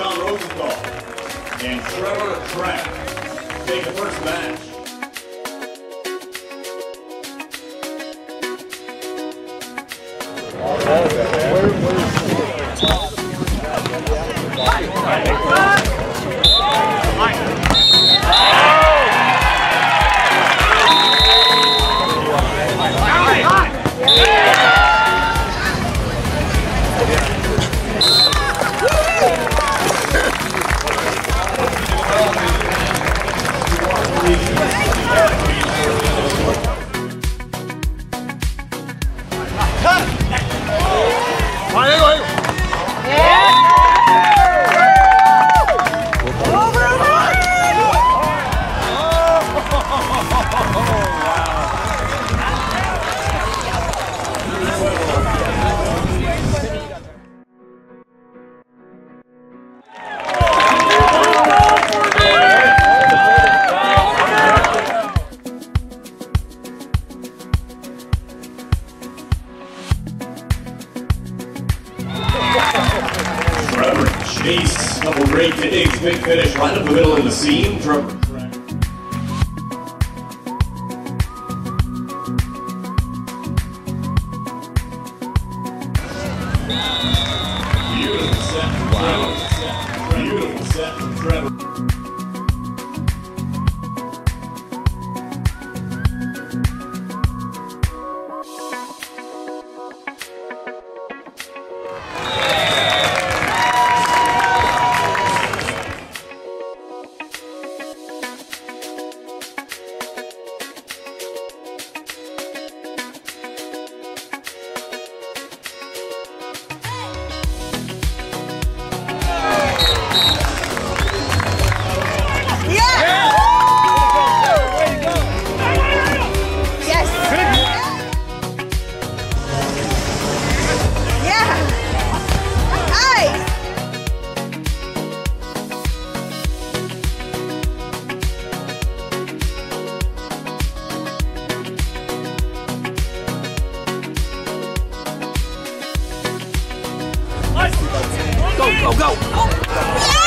21-16, Rosenthal and Trevor Crabb take the first match. Trevor Chase, couple great digs, big finish right up the middle of the seam. Trevor Beautiful set. Wow. Beautiful set from Trevor. Go, go!